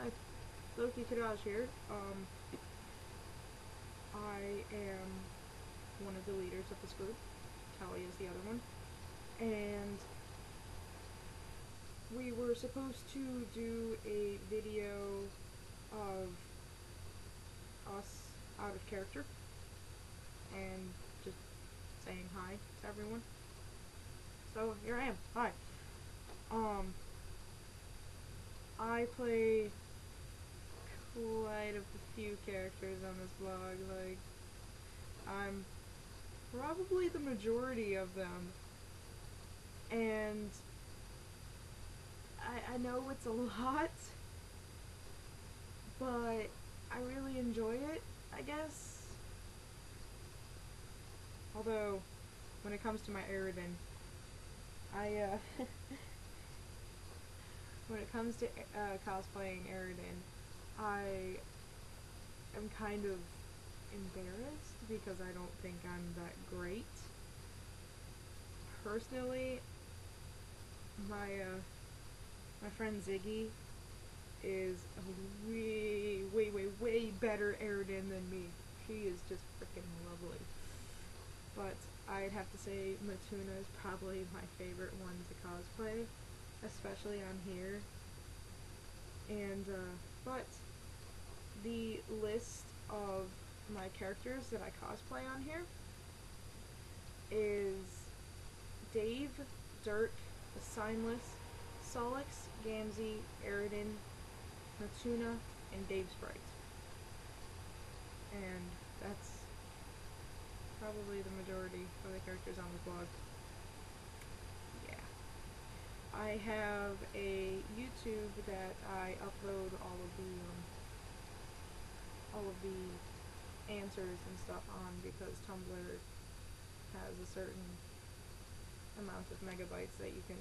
Hi, Loki Kadaj here. Um, I am one of the leaders of this group. Callie is the other one. And we were supposed to do a video of us out of character and just saying hi to everyone. So here I am. Hi. Um, I play quite a few characters on this blog. Like, I'm probably the majority of them. And I, I know it's a lot, but I really enjoy it, I guess. Although, when it comes to my Aradia, I, uh, when it comes to uh, cosplaying Aradia, I am kind of embarrassed because I don't think I'm that great. Personally, my uh, my friend Ziggy is way, way, way, way better Aradia than me. She is just freaking lovely. But I'd have to say Mituna is probably my favorite one to cosplay, especially on here. And, uh, but the list of my characters that I cosplay on here is Dave, Dirk, the Signless, Sollux, Gamzee, Aradia, Mituna, and Dave Sprite. And that's probably the majority of the characters on the blog. Yeah. I have a YouTube that I upload all of the um, all of the answers and stuff on because Tumblr has a certain amount of megabytes that you can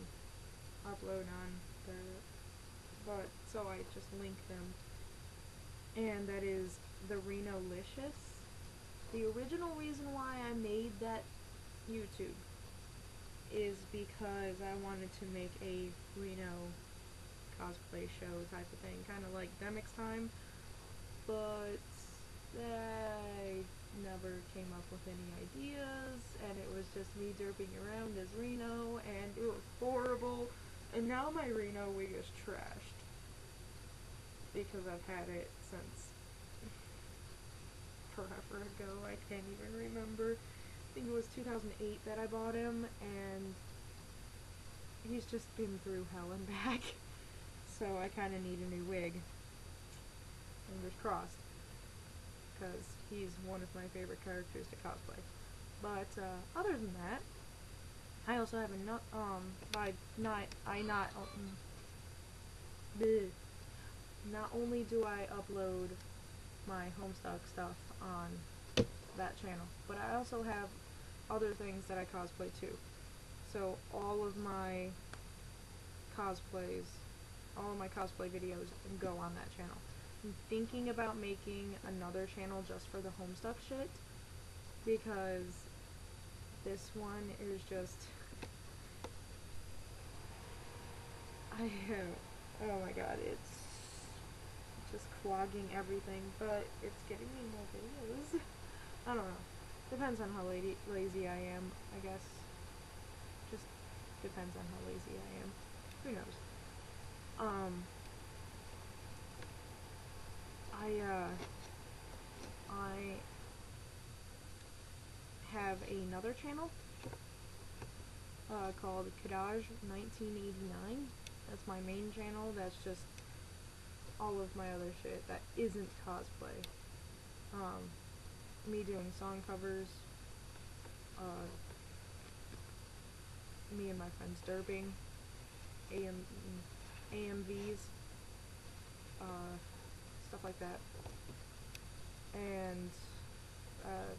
upload on there. But so I just link them. And that is the Reno Licious. The original reason why I made that YouTube is because I wanted to make a Reno cosplay show type of thing, kind of like Demix Time, but I never came up with any ideas, and it was just me derping around as Reno, and it was horrible, and now my Reno wig is trashed, because I've had it since forever ago, I can't even remember, I think it was 2008 that I bought him, and he's just been through hell and back, so I kinda need a new wig, fingers crossed because he's one of my favorite characters to cosplay. But uh, other than that, I also have a not um by not I not um, bleh. not only do I upload my Homestuck stuff on that channel, but I also have other things that I cosplay too. So all of my cosplays, all of my cosplay videos go on that channel. Thinking about making another channel just for the Homestuck shit because this one is just I have oh my god it's just clogging everything but it's getting me more videos. I don't know. Depends on how lazy, lazy I am I guess. Just depends on how lazy I am. Who knows um I, uh, I have another channel uh, called Kadaj 1989. That's my main channel. That's just all of my other shit that isn't cosplay. Um, me doing song covers, uh, me and my friends derping, AM, AMVs, uh, stuff like that. And uh,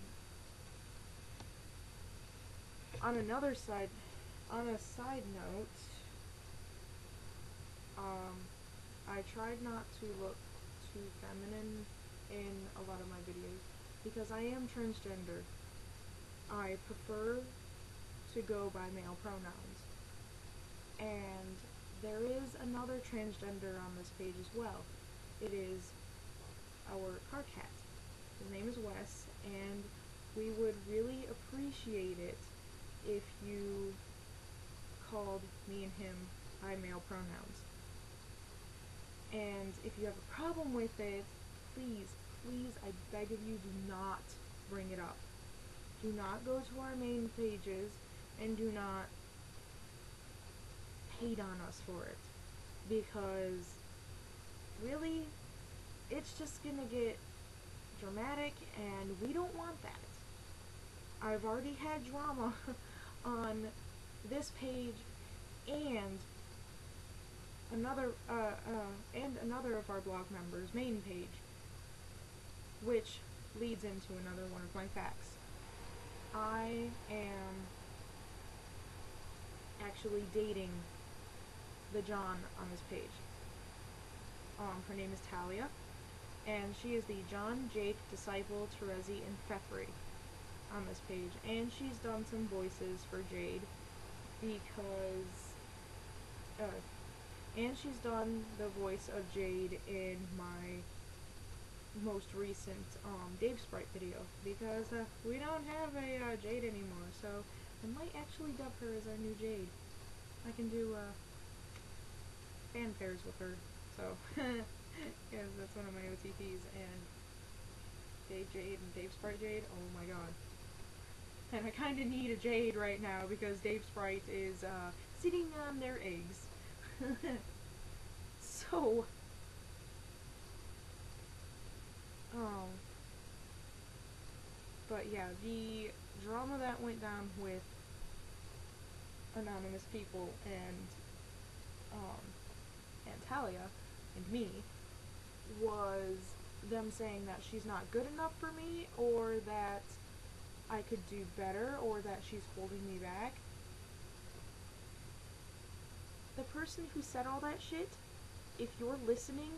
on another side, on a side note, um, I tried not to look too feminine in a lot of my videos because I am transgender. I prefer to go by male pronouns. And there is another transgender on this page as well it is our car cat. His name is Wes, and we would really appreciate it if you called me and him by male pronouns. And if you have a problem with it, please, please, I beg of you, do not bring it up. Do not go to our main pages and do not hate on us for it. Because, really, it's just gonna get dramatic and we don't want that. I've already had drama on this page and another uh, uh, and another of our blog members' main page, which leads into another one of my facts. I am actually dating the John on this page. Um, her name is Talia, and she is the John, Jake, Disciple, Terezi, and Feferi on this page. And she's done some voices for Jade because, uh, and she's done the voice of Jade in my most recent um, Dave Sprite video because uh, we don't have a uh, Jade anymore, so I might actually dub her as our new Jade. I can do uh, fan pairs with her, so because that's one of my OTPs, and Jade Jade and Dave Sprite Jade, oh my god. And I kinda need a Jade right now because Dave Sprite is uh, sitting on their eggs. so, um, but yeah, the drama that went down with anonymous people and um, and Talia and me was them saying that she's not good enough for me or that I could do better or that she's holding me back. The person who said all that shit, if you're listening,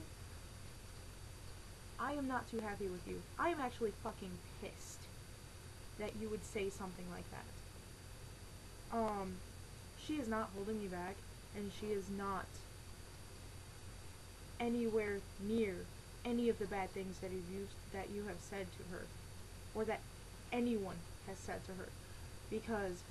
I am not too happy with you. I am actually fucking pissed that you would say something like that. Um, she is not holding me back, and she is not anywhere near any of the bad things that you that you have said to her, or that anyone has said to her, because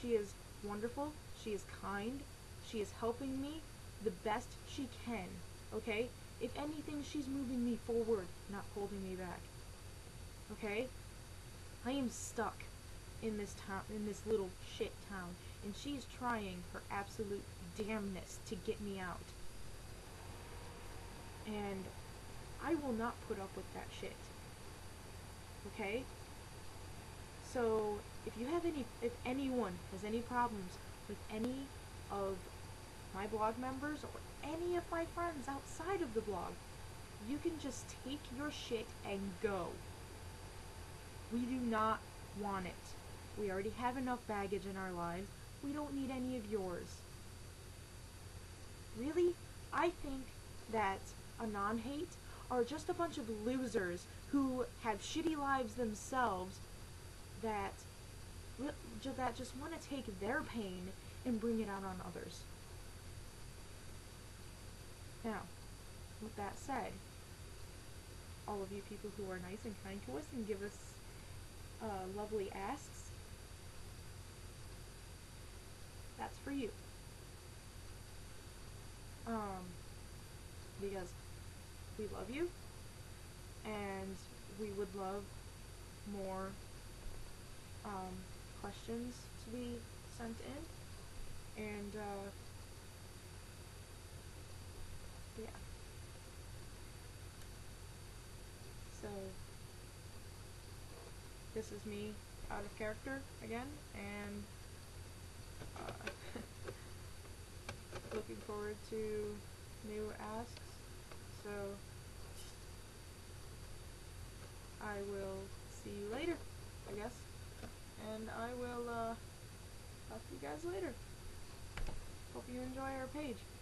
she is wonderful, she is kind, she is helping me the best she can. Okay, if anything, she's moving me forward, not holding me back. Okay, I am stuck in this town, in this little shit town, and she's trying her absolute damnness to get me out. And I will not put up with that shit. Okay? So, if you have any, if anyone has any problems with any of my blog members or any of my friends outside of the blog, you can just take your shit and go. We do not want it. We already have enough baggage in our lives. We don't need any of yours. Really? I think that Anon hate are just a bunch of losers who have shitty lives themselves that that just want to take their pain and bring it out on others. Now, with that said, all of you people who are nice and kind to us and give us uh, lovely asks, that's for you. Um, because we love you, and we would love more um, questions to be sent in, and uh, yeah. So, this is me out of character again, and uh, looking forward to new asks. So, I will see you later, I guess. And I will, uh, talk to you guys later. Hope you enjoy our page.